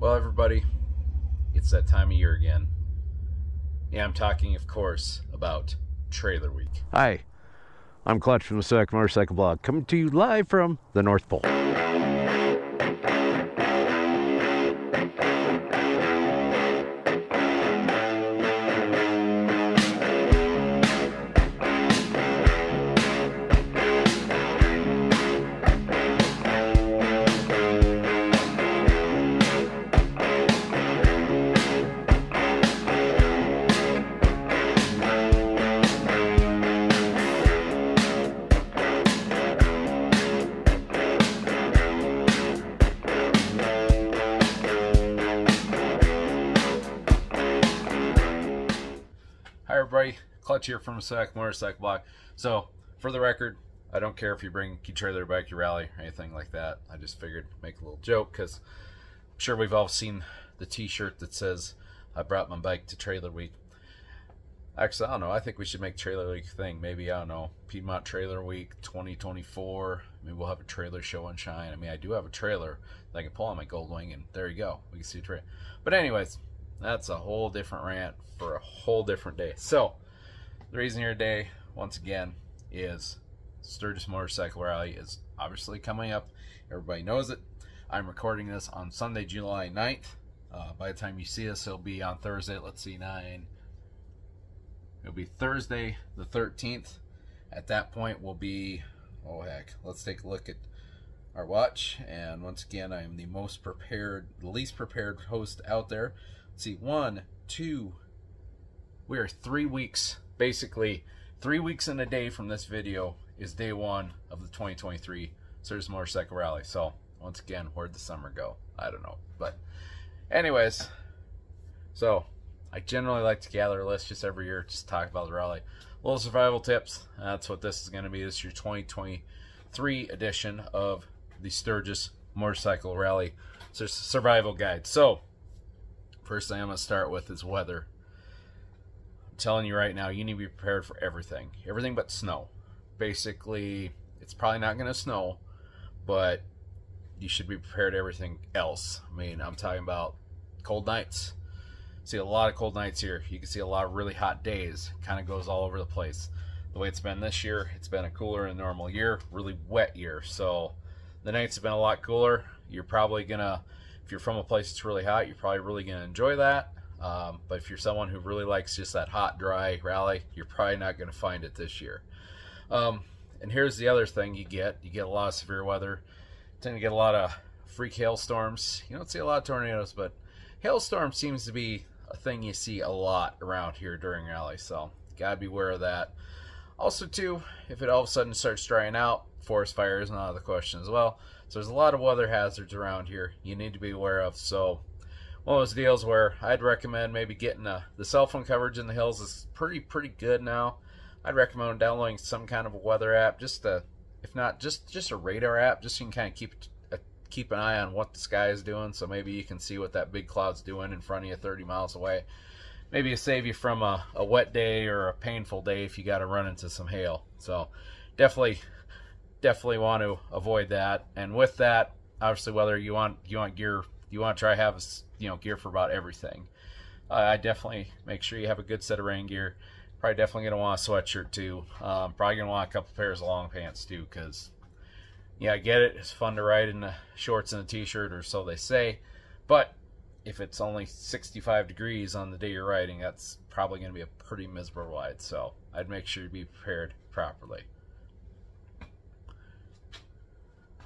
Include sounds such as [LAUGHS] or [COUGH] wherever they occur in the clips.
Well, everybody, it's that time of year again. Yeah, I'm talking, of course, about Trailer Week. Hi, I'm Clutch from the SoDak Motorcycle Blog, coming to you live from the North Pole. Everybody. Clutch here from SoDak Motorcycle Blog. So, for the record, I don't care if you bring your trailer back your rally or anything like that. I just figured make a little joke because I'm sure we've all seen the T-shirt that says "I brought my bike to Trailer Week." Actually, I don't know. I think we should make Trailer Week thing. Maybe I don't know Piedmont Trailer Week 2024. Maybe we'll have a trailer show and shine. I mean, I do have a trailer that I can pull on my Goldwing, and there you go. We can see a trailer. But anyways, that's a whole different rant for a whole different day. So, the reason here today, once again, is Sturgis Motorcycle Rally is obviously coming up. Everybody knows it. I'm recording this on Sunday, July 9th. Uh, by the time you see this, it'll be on Thursday. Let's see, 9. It'll be Thursday, the 13th. At that point, we'll be, oh heck, let's take a look at our watch. And once again, I am the most prepared, the least prepared host out there. Let's see, one, two, we are three weeks, basically three weeks and a day from this video is day one of the 2023 Sturgis Motorcycle Rally. So once again, where'd the summer go? I don't know. But anyways, so I generally like to gather a list just every year, just talk about the rally. Little survival tips. That's what this is going to be. This is your 2023 edition of the Sturgis Motorcycle Rally survival guide. So first thing I'm going to start with is weather I'm telling you right now, you need to be prepared for everything. Everything but snow. Basically, it's probably not going to snow, but you should be prepared everything else. I mean, I'm talking about cold nights. See a lot of cold nights here. You can see a lot of really hot days. Kind of goes all over the place. The way it's been this year, it's been a cooler than normal year, really wet year. So the nights have been a lot cooler. You're probably gonna, if you're from a place that's really hot, you're probably really gonna enjoy that. Um, but if you're someone who really likes just that hot, dry rally, you're probably not going to find it this year. Um, and here's the other thing you get. You get a lot of severe weather. You tend to get a lot of freak hailstorms. You don't see a lot of tornadoes, but hailstorm seems to be a thing you see a lot around here during rally. So got to be aware of that. Also, too, if it all of a sudden starts drying out, forest fire is not out of the question as well. So there's a lot of weather hazards around here you need to be aware of. So one of those deals where I'd recommend maybe getting a, the cell phone coverage in the hills is pretty pretty good now. I'd recommend downloading some kind of a weather app, just a, if not just just a radar app, just so you can kind of keep a, uh, keep an eye on what the sky is doing. So maybe you can see what that big cloud's doing in front of you, 30 miles away. Maybe it save you from a, a wet day or a painful day if you got to run into some hail. So definitely definitely want to avoid that. And with that, obviously, whether you want you want gear you want to try have you know gear for about everything. Uh, I definitely make sure you have a good set of rain gear. Probably definitely gonna want a sweatshirt too. Um, probably gonna want a couple pairs of long pants too, because yeah, I get it. It's fun to ride in the shorts and a t-shirt, or so they say. But if it's only 65 degrees on the day you're riding, that's probably gonna be a pretty miserable ride. So I'd make sure to be prepared properly.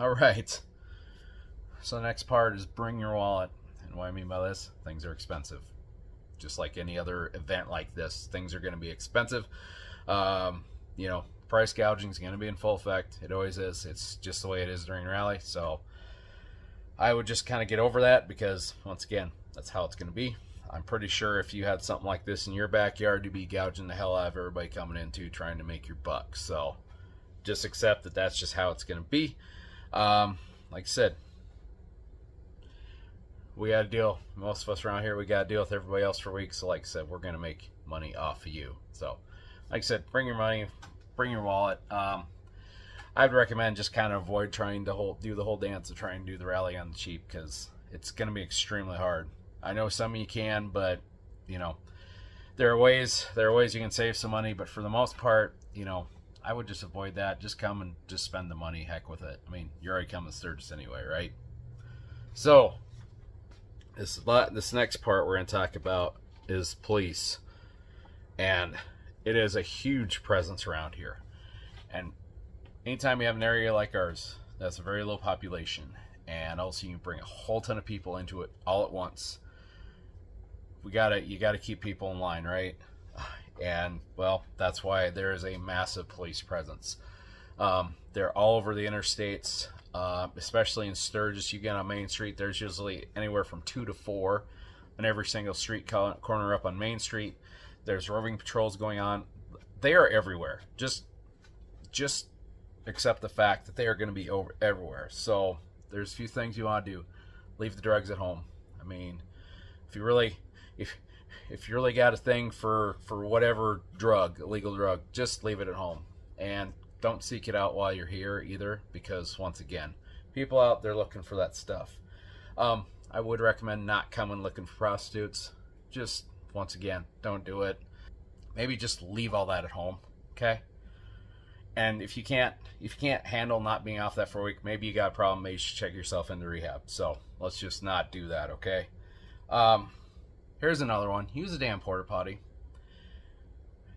All right. So the next part is bring your wallet. And what I mean by this, things are expensive. Just like any other event like this, things are going to be expensive. Um, you know, price gouging is going to be in full effect. It always is. It's just the way it is during rally. So I would just kind of get over that because, once again, that's how it's going to be. I'm pretty sure if you had something like this in your backyard, you'd be gouging the hell out of everybody coming into trying to make your buck. So just accept that that's just how it's going to be. Um, like I said, we got to deal. Most of us around here, we got to deal with everybody else for weeks. So, like I said, we're going to make money off of you. So, like I said, bring your money, bring your wallet. Um, I'd recommend just kind of avoid trying to hold, do the whole dance of trying to do the rally on the cheap because it's going to be extremely hard. I know some of you can, but you know, there are ways there are ways you can save some money, but for the most part, you know, I would just avoid that. Just come and just spend the money. Heck with it. I mean, you're already coming Sturgis anyway, right? So, this this next part we're going to talk about is police, and it is a huge presence around here. And anytime you have an area like ours, that's a very low population, and also you bring a whole ton of people into it all at once. We gotta, you gotta keep people in line, right? And well, that's why there is a massive police presence. Um, they're all over the interstates, uh, especially in Sturgis. You get on Main Street, there's usually anywhere from two to four on every single street corner up on Main Street. There's roving patrols going on. They are everywhere. Just, just accept the fact that they are going to be over everywhere. So there's a few things you want to do. Leave the drugs at home. I mean, if you really, if if you really got a thing for for whatever drug, illegal drug, just leave it at home and don't seek it out while you're here either, because once again, people out there looking for that stuff. Um, I would recommend not coming looking for prostitutes. Just once again, don't do it. Maybe just leave all that at home, okay? And if you can't if you can't handle not being off that for a week, maybe you got a problem. Maybe you should check yourself into rehab. So let's just not do that, okay? Um, here's another one. Use a damn porta potty.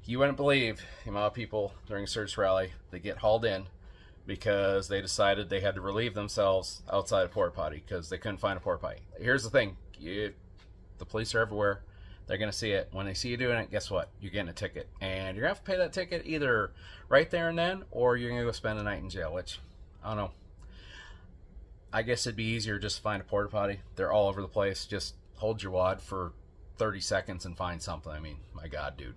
You wouldn't believe the amount of people during Sturgis rally that get hauled in because they decided they had to relieve themselves outside a porta potty because they couldn't find a porta potty. Here's the thing: you, the police are everywhere. They're going to see it. When they see you doing it, guess what? You're getting a ticket. And you're to have to pay that ticket either right there and then, or you're to go spend a night in jail, which, I don't know. I guess it'd be easier just to find a porta potty. They're all over the place. Just hold your wad for 30 seconds and find something. I mean, my God, dude.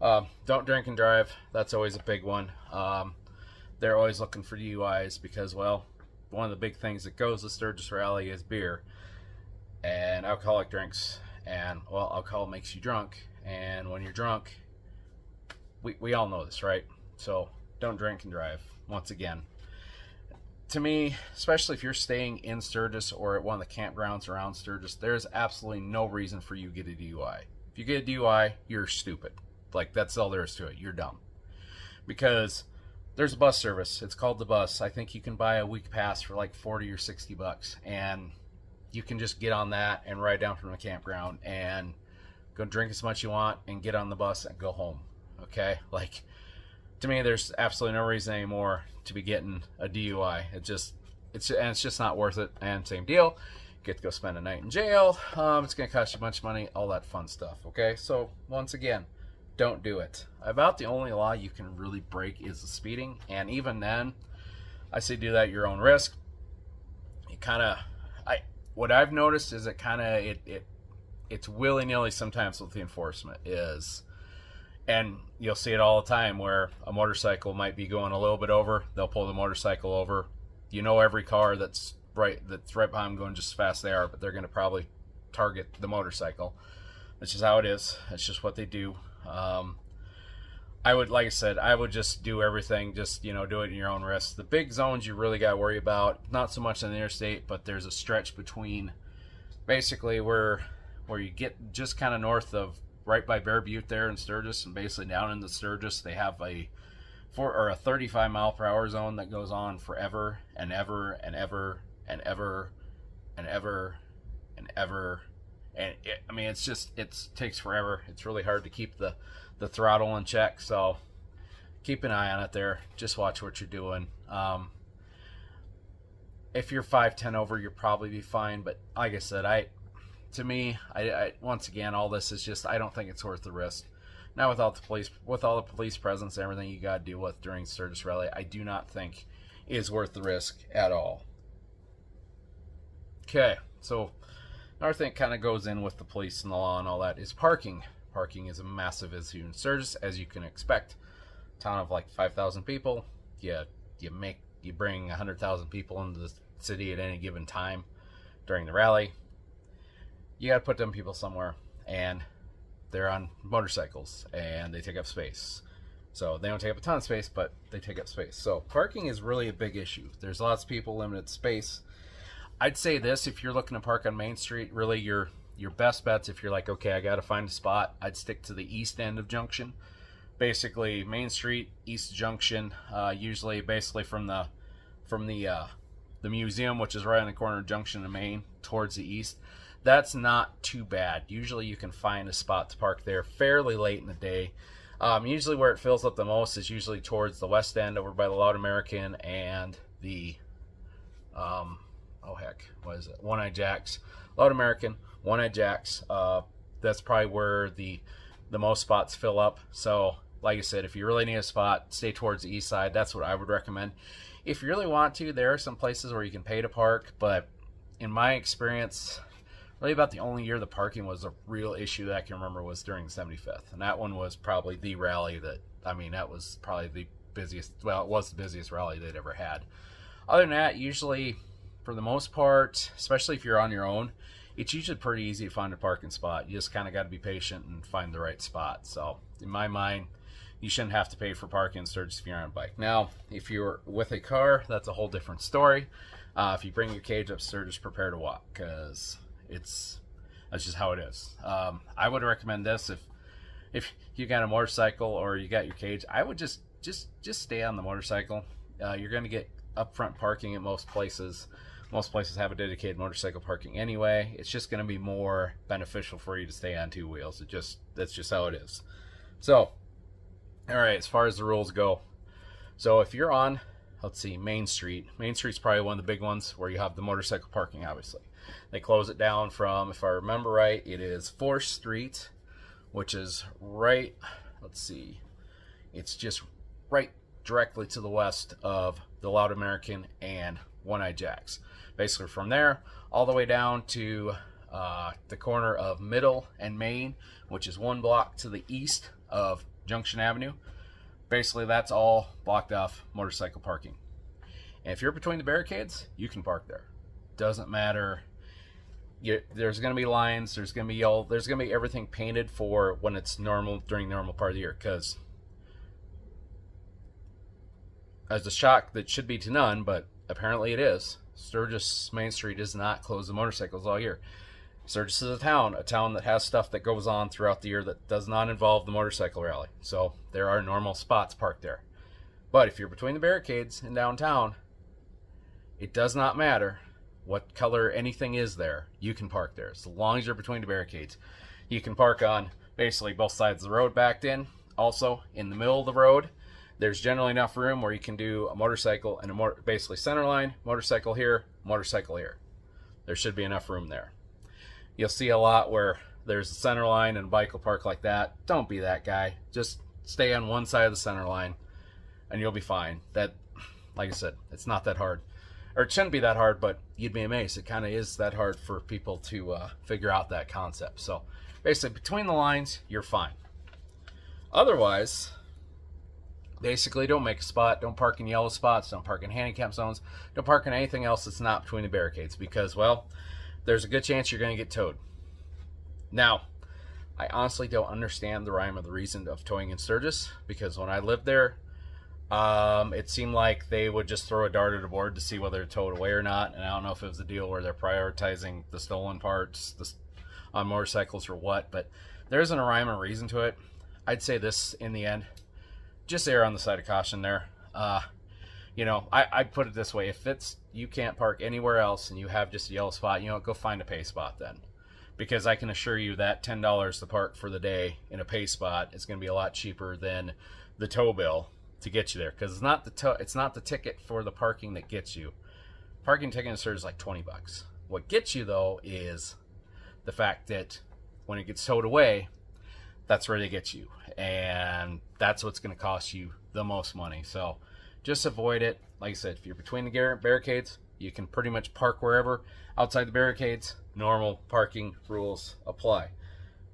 Um, don't drink and drive. That's always a big one. Um, they're always looking for DUIs because, well, one of the big things that goes to Sturgis Rally is beer and alcoholic drinks and well alcohol makes you drunk and when you're drunk we, we all know this right so don't drink and drive once again to me especially if you're staying in sturgis or at one of the campgrounds around sturgis there's absolutely no reason for you to get a dui if you get a dui you're stupid. Like that's all there is to it. You're dumb. Because there's a bus service. It's called the bus. I think you can buy a week pass for like 40 or 60 bucks. And you can just get on that and ride down from the campground and go drink as much you want and get on the bus and go home. Okay? Like to me there's absolutely no reason anymore to be getting a DUI. It just it's and it's just not worth it. And same deal. Get to go spend a night in jail. Um, it's gonna cost you a bunch of money, all that fun stuff. Okay, so once again, don't do it. About the only law you can really break is the speeding, and even then, I say do that at your own risk. It kind of I what I've noticed is it kind of it, it it's willy nilly sometimes with the enforcement is, and you'll see it all the time where a motorcycle might be going a little bit over, they'll pull the motorcycle over. You know every car that's right that's right behind them going just as fast as they are, but they're going to probably target the motorcycle. That's just how it is. That's just what they do. Um, I would, like I said, I would just do everything, just, you know, do it in your own risk. The big zones you really got to worry about, not so much on the interstate, but there's a stretch between basically where where you get just kind of north of right by Bear Butte there in Sturgis and basically down in the Sturgis, they have a four or a 35 mile per hour zone that goes on forever and ever and ever and ever and ever and ever and it, I mean it's just it takes forever. It's really hard to keep the the throttle in check. So keep an eye on it there. Just watch what you're doing. Um, if you're 5'10 over, you'll probably be fine. But like I said, I to me, I, I once again, all this is just I don't think it's worth the risk. Now without the police, with all the police presence and everything you got to deal with during Sturgis Rally, I do not think is worth the risk at all. Okay, so another thing kind of goes in with the police and the law and all that is parking. Parking is a massive issue in Sturgis, as you can expect. Town of like 5,000 people, you, you make you bring 100,000 people into the city at any given time during the rally. You got to put them people somewhere, and they're on motorcycles and they take up space. So they don't take up a ton of space, but they take up space. So parking is really a big issue. There's lots of people, limited space. I'd say this if you're looking to park on Main Street, really your your best bets if you're like, okay, I got to find a spot, I'd stick to the east end of Junction. Basically, Main Street, East Junction, uh, usually basically from the from the uh, the museum, which is right on the corner of Junction and Main, towards the east. That's not too bad. Usually, you can find a spot to park there fairly late in the day. Um, usually, where it fills up the most is usually towards the west end, over by the Loud American and the um, oh heck, what is it? One Eye Jacks, Loud American, One Eye Jacks. Uh, that's probably where the the most spots fill up. So, like I said, if you really need a spot, stay towards the east side. That's what I would recommend. If you really want to, there are some places where you can pay to park, but in my experience, really about the only year the parking was a real issue that I can remember was during the 75th, and that one was probably the rally that I mean that was probably the busiest. Well, it was the busiest rally they'd ever had. Other than that, usually for the most part, especially if you're on your own, it's usually pretty easy to find a parking spot. You just kind of got to be patient and find the right spot. So, in my mind, you shouldn't have to pay for parking Sturgis if you're on a bike. Now, if you're with a car, that's a whole different story. Uh, if you bring your cage up Sturgis, prepare to walk because it's that's just how it is. Um, I would recommend this if if you got a motorcycle or you got your cage. I would just just just stay on the motorcycle. Uh, you're going to get upfront parking at most places most places have a dedicated motorcycle parking anyway. It's just going to be more beneficial for you to stay on two wheels. It just that's just how it is. So, all right, as far as the rules go. So, if you're on let's see, Main Street. Main Street's probably one of the big ones where you have the motorcycle parking obviously. They close it down from if I remember right, it is 4th Street, which is right let's see. It's just right directly to the west of the Loud American and One Eye Jacks basically from there all the way down to uh, the corner of Middle and Main, which is one block to the east of Junction Avenue. Basically, that's all blocked off motorcycle parking. And if you're between the barricades, you can park there. Doesn't matter. You, there's going to be lines. There's going to be yellow. There's going to be everything painted for when it's normal during normal part of the year. Because as a shock that should be to none, but apparently it is. Sturgis Main Street is not closed to motorcycles all year. Sturgis is a town, a town that has stuff that goes on throughout the year that does not involve the motorcycle rally. So there are normal spots parked there. But if you're between the barricades in downtown, it does not matter what color anything is there. You can park there as long as you're between the barricades. You can park on basically both sides of the road backed in. Also, in the middle of the road, there's generally enough room where you can do a motorcycle and a more basically center line, motorcycle here, motorcycle here. There should be enough room there. You'll see a lot where there's a center line and a bike will park like that. Don't be that guy. Just stay on one side of the center line and you'll be fine. That, like I said, it's not that hard. Or it shouldn't be that hard, but you'd be amazed. It kind of is that hard for people to uh, figure out that concept. So basically, between the lines, you're fine. Otherwise, Basically, don't make a spot. Don't park in yellow spots. Don't park in handicap zones. Don't park in anything else that's not between the barricades because, well, there's a good chance you're going to get towed. Now, I honestly don't understand the rhyme or the reason of towing in Sturgis because when I lived there, um, it seemed like they would just throw a dart at a board to see whether it's towed away or not. And I don't know if it was a deal where they're prioritizing the stolen parts the, on motorcycles or what, but there isn't a rhyme or reason to it. I'd say this in the end just err on the side of caution there. Uh, you know, I, I put it this way: if it's you can't park anywhere else and you have just a yellow spot, you know, go find a pay spot then, because I can assure you that ten dollars to park for the day in a pay spot is going to be a lot cheaper than the tow bill to get you there. Because it's not the tow, it's not the ticket for the parking that gets you. Parking ticket is like twenty bucks. What gets you though is the fact that when it gets towed away, that's where they get you. And that's what's going to cost you the most money. So just avoid it. Like I said, if you're between the barricades, you can pretty much park wherever. Outside the barricades, normal parking rules apply.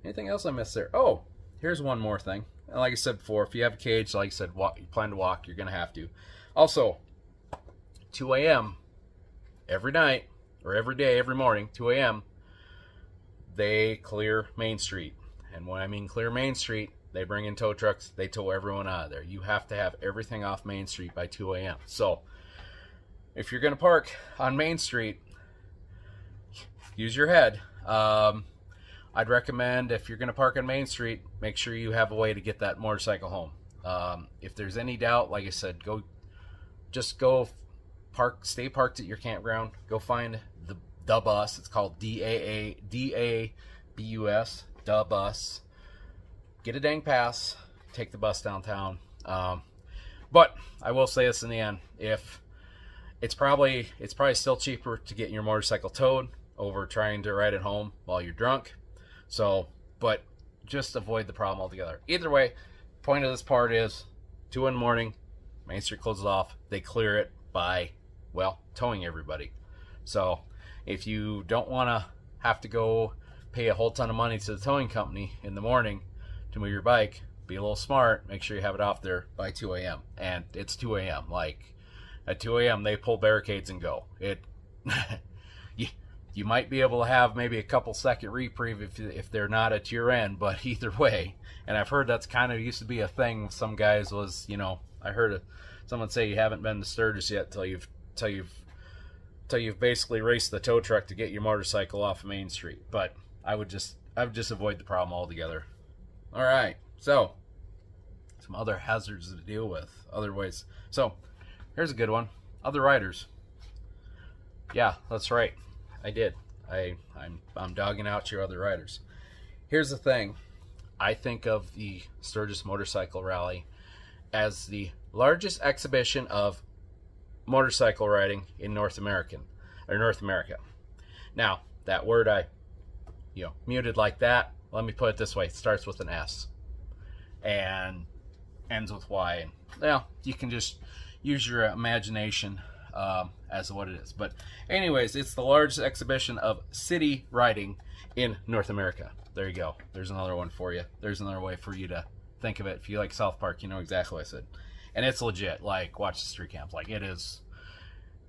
Anything else I missed there? Oh, here's one more thing. Like I said before, if you have a cage, like I said, walk, you plan to walk, you're going to have to. Also, 2 a.m. every night, or every day, every morning, 2 a.m., they clear Main Street. And when I mean clear Main Street, they bring in tow trucks, they tow everyone out of there. You have to have everything off Main Street by 2 a.m. So if you're going to park on Main Street, use your head. Um, I'd recommend if you're going to park on Main Street, make sure you have a way to get that motorcycle home. Um, if there's any doubt, like I said, go just go park, stay parked at your campground. Go find the the bus. It's called D A A D A B U S. The bus. Get a dang pass. Take the bus downtown. Um, but I will say this in the end: if it's probably it's probably still cheaper to get your motorcycle towed over trying to ride it home while you're drunk. So, but just avoid the problem altogether. Either way, point of this part is two in the morning, Main Street closes off. They clear it by, well, towing everybody. So, if you don't want to have to go pay a whole ton of money to the towing company in the morning to move your bike, be a little smart. Make sure you have it off there by 2 a.m. And it's 2 a.m. Like at 2 a.m. they pull barricades and go. It. [LAUGHS] you, you might be able to have maybe a couple second reprieve if, if they're not at your end, but [LAUGHS] either way, and I've heard that's kind of used to be a thing. Some guys was, you know, I heard a, someone say you haven't been to Sturgis yet till you've till you've till you've basically raced the tow truck to get your motorcycle off of Main Street. But I would just I would just avoid the problem altogether. All right, so some other hazards to deal with, other ways. So here's a good one: other riders. Yeah, that's right. I did. I I'm I'm dogging out your other riders. Here's the thing. I think of the Sturgis Motorcycle Rally as the largest exhibition of motorcycle riding in North American or North America. Now, that word I you know muted like that, let me put it this way, it starts with an S and ends with Y. Well, you can just use your imagination um, as what it is. But anyways, it's the largest exhibition of city riding in North America. There you go. There's another one for you. There's another way for you to think of it. If you like South Park, you know exactly what I said. And it's legit. Like watch the street camps. Like it is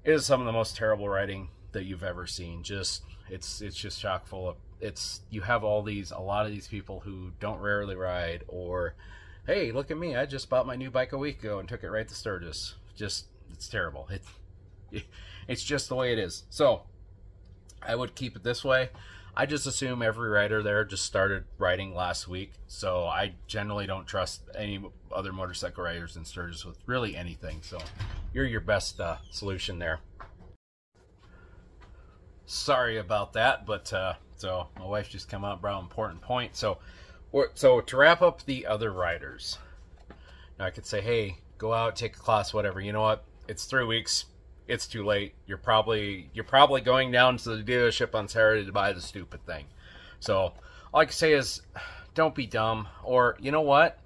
it is some of the most terrible writing that you've ever seen. Just it's it's just chock full of it's you have all these a lot of these people who don't rarely ride or hey look at me i just bought my new bike a week ago and took it right to sturgis. Just it's terrible. It's [LAUGHS] it's just the way it is. So i would keep it this way. I just assume every rider there just started riding last week. So i generally don't trust any other motorcycle riders in sturgis with really anything. So you're your best uh, solution there. Sorry about that but uh, so my wife just come up brought an important point. So, so to wrap up the other riders, now I could say, hey, go out, take a class, whatever. You know what? It's three weeks. It's too late. You're probably you're probably going down to the dealership on Saturday to buy the stupid thing. So all I can say is, don't be dumb. Or you know what?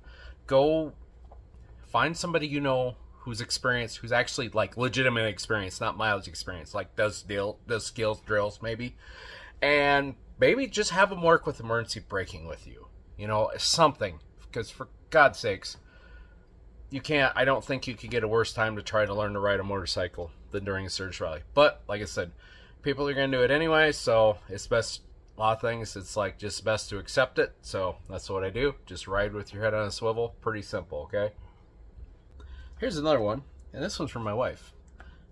Go find somebody you know who's experienced, who's actually like legitimate experience, not mileage experience, like does deal does skills drills maybe, and maybe just have them work with emergency braking with you. You know, something. Because for God's sakes, you can't. I don't think you could get a worse time to try to learn to ride a motorcycle than during a Sturgis rally. But like I said, people are going to do it anyway, so it's best. A lot of things, it's like just best to accept it. So that's what I do. Just ride with your head on a swivel. Pretty simple, okay? Here's another one, and this one's from my wife.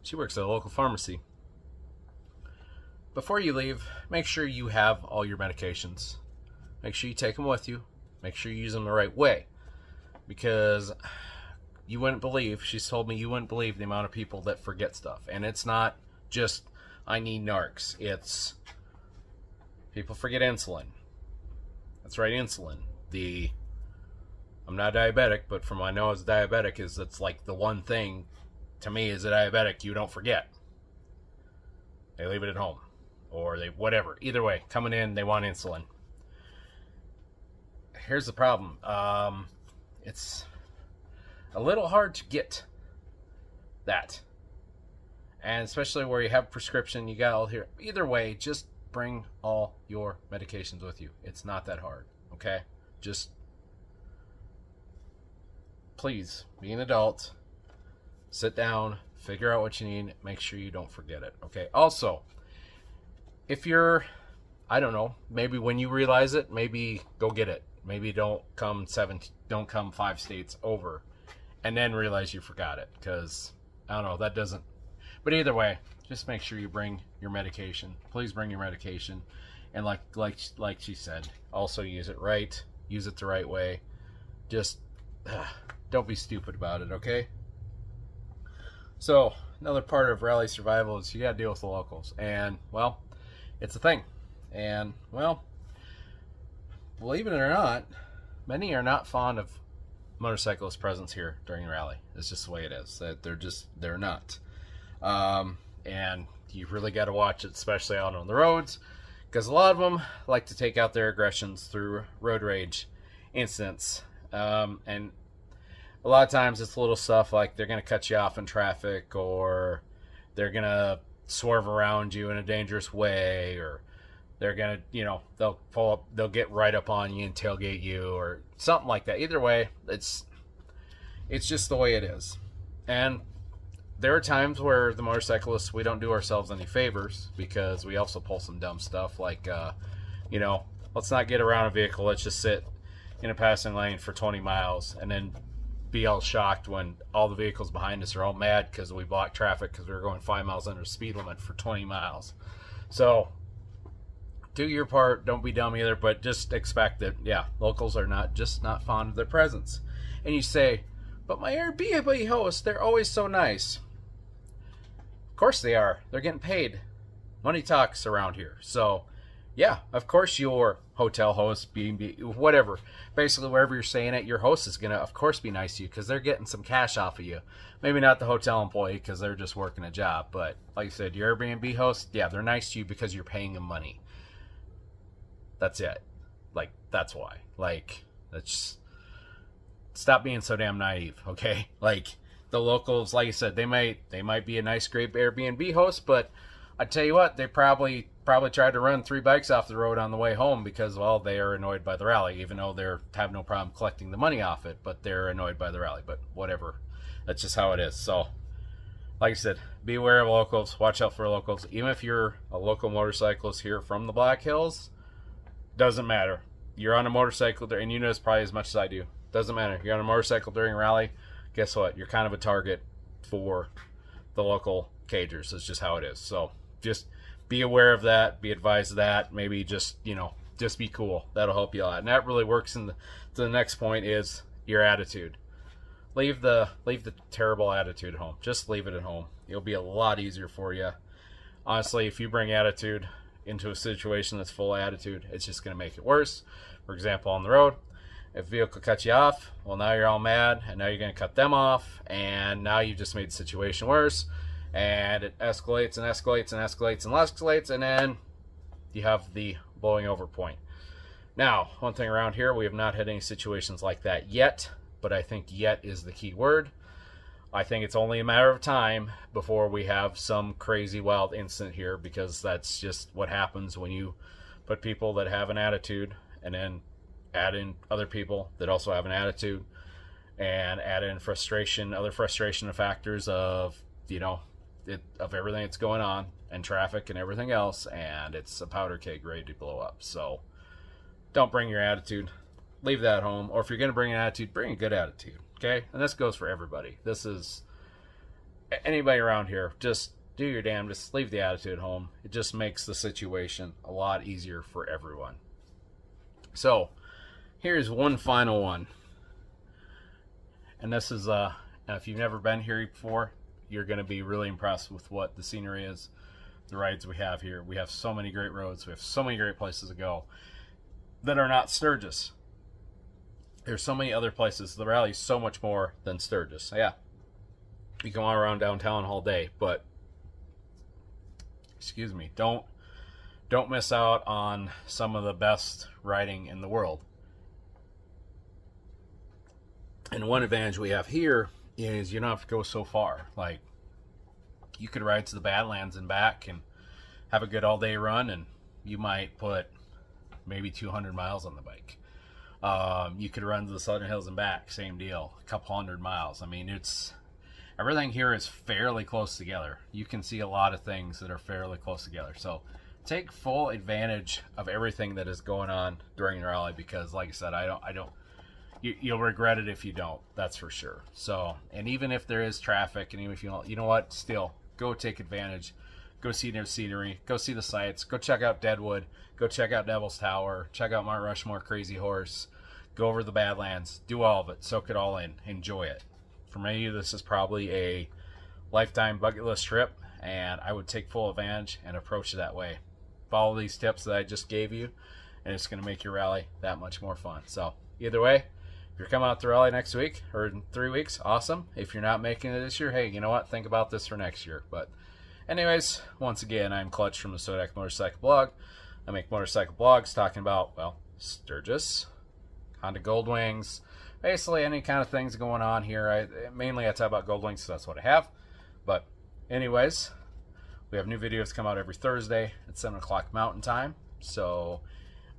She works at a local pharmacy before you leave, make sure you have all your medications. Make sure you take them with you. Make sure you use them the right way. Because you wouldn't believe, she's told me you wouldn't believe the amount of people that forget stuff. And it's not just, I need narcs. It's, people forget insulin. That's right, insulin. The, I'm not diabetic, but from what I know as diabetic is that's like the one thing to me as a diabetic you don't forget. They leave it at home or they whatever. Either way, coming in, they want insulin. Here's the problem. Um, it's a little hard to get that, and especially where you have prescription, you got all here. Either way, just bring all your medications with you. It's not that hard. Okay, just please be an adult. Sit down, figure out what you need, make sure you don't forget it. Okay. Also, if you're I don't know, maybe when you realize it, maybe go get it. Maybe don't come seven don't come five states over and then realize you forgot it cuz I don't know, that doesn't But either way, just make sure you bring your medication. Please bring your medication, and like like like she said, also use it right. Use it the right way. Just uh, [SIGHS] don't be stupid about it, okay? So another part of rally survival is you got to deal with the locals, and well, it's a thing. And well, believe it or not, many are not fond of motorcyclist presence here during rally. It's just the way it is. That they're just they're not. Um, and you really got to watch it, especially out on the roads, because a lot of them like to take out their aggressions through road rage incidents. Um, and a lot of times it's little stuff like they're going to cut you off in traffic or they're going to swerve around you in a dangerous way or they're to, you know, they'll pull up, they'll get right up on you and tailgate you or something like that. Either way, it's it's just the way it is. And there are times where the motorcyclists we don't do ourselves any favors because we also pull some dumb stuff like uh, you know, let's not get around a vehicle, let's just sit in a passing lane for 20 miles and then be all shocked when all the vehicles behind us are all mad because we blocked traffic because we were going five miles under speed limit for 20 miles. So do your part. Don't be dumb either, but just expect that, yeah, locals are not just not fond of their presence. And you say, but my Airbnb hosts, they're always so nice. Of course they are. They're getting paid. Money talks around here. So yeah, of course your hotel host, B&B, whatever, basically wherever you're staying at, your host is gonna, of course, be nice to you because they're getting some cash off of you. Maybe not the hotel employee because they're just working a job, but like I said, your Airbnb host, yeah, they're nice to you because you're paying them money. That's it. Like that's why. Like that's stop being so damn naive, [LAUGHS] okay? Like the locals, like I said, they might they might be a nice, great Airbnb host, but I tell you what, they probably probably tried to run three bikes off the road on the way home because well they are annoyed by the rally even though they're have no problem collecting the money off it but they're annoyed by the rally but whatever. That's just how it is. So like i said be aware of locals watch out for locals. Even if you're a local motorcyclist here from the black hills doesn't matter. You're on a motorcycle and you know this probably as much as i do. Doesn't matter. You're on a motorcycle during a rally guess what? You're kind of a target for the local cagers. It's just how it is. So just be aware of that, be advised of that. Maybe just, you know, just be cool. That'll help you a lot. And that really works in the, the next point is your attitude. Leave the leave the terrible attitude at home. Just leave it at home. It'll be a lot easier for you. Honestly, if you bring attitude into a situation that's full of attitude, it's just going to make it worse. For example, on the road, if a vehicle cuts you off, well, now you're all mad, and now you're going to cut them off, and now you've just made the situation worse and it escalates and escalates and escalates and escalates, and then you have the blowing over point. Now, one thing around here, we have not had any situations like that yet, but I think yet is the key word. I think it's only a matter of time before we have some crazy wild incident here because that's just what happens when you put people that have an attitude and then add in other people that also have an attitude and add in frustration, other frustration factors of, you know, it, of everything that's going on and traffic and everything else, and it's a powder keg ready to blow up. So don't bring your attitude. Leave that home. Or if you're going to bring an attitude, bring a good attitude. Okay? And this goes for everybody. This is anybody around here. Just do your damnedest. Leave the attitude home. It just makes the situation a lot easier for everyone. So here's one final one. And this is, uh, if you've never been here before, you're going to be really impressed with what the scenery is, the rides we have here. We have so many great roads. We have so many great places to go that are not Sturgis. There's so many other places. The rally is so much more than Sturgis. Yeah, you can walk around downtown all day, but excuse me, don't don't miss out on some of the best riding in the world. And one advantage we have here is you don't have to go so far. Like you could ride to the Badlands and back and have a good all day run, and you might put maybe 200 miles on the bike. Um, you could run to the Southern Hills and back, same deal, a couple hundred miles. I mean, it's everything here is fairly close together. You can see a lot of things that are fairly close together. So take full advantage of everything that is going on during the rally because, like I said, I don't, I don't you, will regret it if you don't. That's for sure. So, and even if there is traffic, and even if you don't, you know what, still go take advantage go see new scenery, go see the sights, go check out Deadwood, go check out Devil's Tower, check out Mount Rushmore Crazy Horse, go over the Badlands, do all of it, soak it all in, enjoy it. For me, this is probably a lifetime bucket list trip, and I would take full advantage and approach it that way. Follow these tips that I just gave you, and it's going to make your rally that much more fun. So, either way, if you're coming out to rally next week or in three weeks, awesome. If you're not making it this year, hey, you know what? Think about this for next year. But, anyways, once again, I'm Clutch from the Sodak Motorcycle Blog. I make motorcycle blogs talking about, well, Sturgis, Honda Goldwings, basically any kind of things going on here. I mainly I talk about Goldwings, so that's what I have. But anyways, we have new videos come out every Thursday at seven o'clock Mountain Time. So,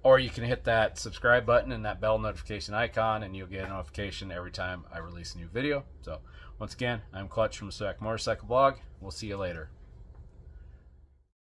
or you can hit that subscribe button and that bell notification icon, and you'll get a notification every time I release a new video. So, once again, I'm Clutch from Sodak Motorcycle Blog. We'll see you later.